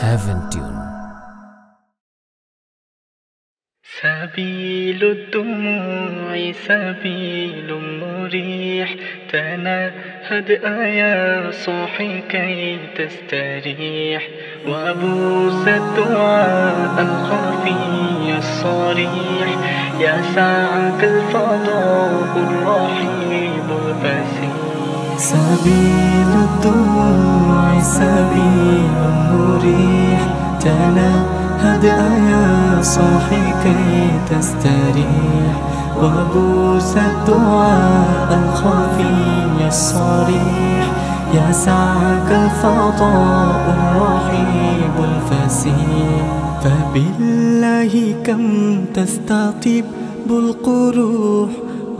Tune سبيل الدموع سبيل مريح تنهد يا صاحي كي تستريح. وبوس الدعاء الخفي الصريح. يا سعد الفضاء الرحيب الفسيح سبيل الدموع سبيل مريح تنهد يا صاحي كي تستريح. وبوس الدعاء الخفي الصريح. يا سعك الفضاء الرحيب الفسيح. فبالله كم تستطيب القروح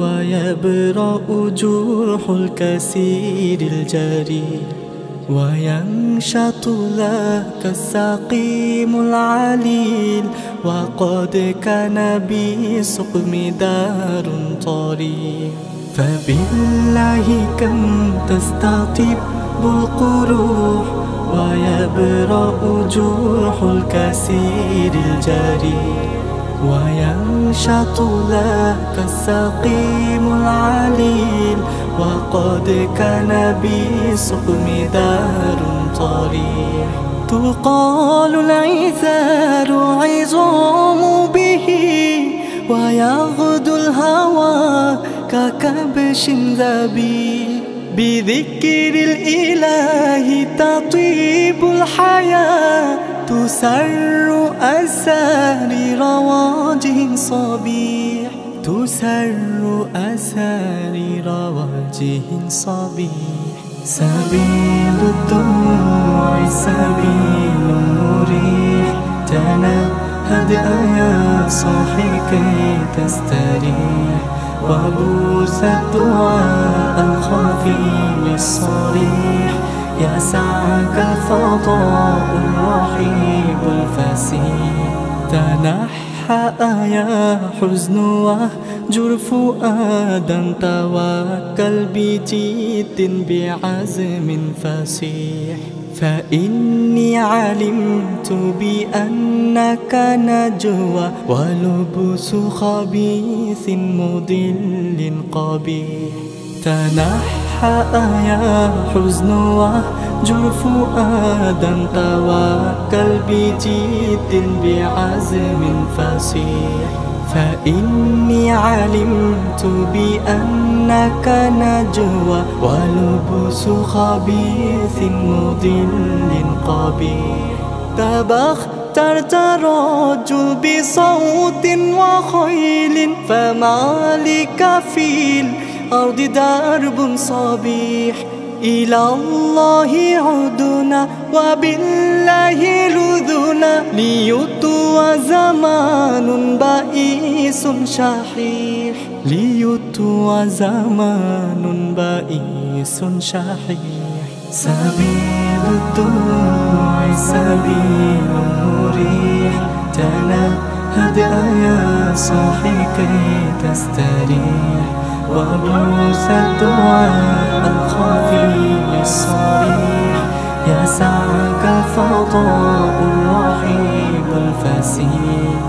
ويبرأ جرح الكثير الجريح وينشط لك السقيم العليل وقد كان بسقم دار طريق فبالله كم تستطيب القروح ويبرأ جرح الكثير الجريح وينشط لك السقيم العليل وقد كان بسقم دار طريح تقال العثار عظام به ويغدو الهوى ككبش ذبيح بذكر الإله تطيب الحياة تسر أسارير وجه صبيح. تسر أسارير وجه صبيح. سبيل الدموع سبيل مريح تنهد يا صاحي كي تستريح. وبوس الدعاء الخفي الصريح يا سعك الفضاء الرحيب الفسيح. تنحى يا حزن واهجر فؤادا توكل بجد بعزم فصيح. فإني علمت بأنك نجوى ولبس خبيث مضل قبيح. تنحى يا حزن واهجر فؤادا توكل بجد بعزم فصيح. فإني علمت بأنك نجوى ولبس خبيث مضل قبيح. تبخترت رجل بصوت وخيل فما لك في الأرض درب صبيح. إلى الله عدنا وبالله لذنا. ليطوى زمان بئيس شحيح. ليطوى زمان بئيس شحيح. سبيل الدموع سبيل مريح تنهد يا صاحي كي تستريح. وبوس الدعاء الخفي الصريح يا سعك الفضاء الرحيب الفسيح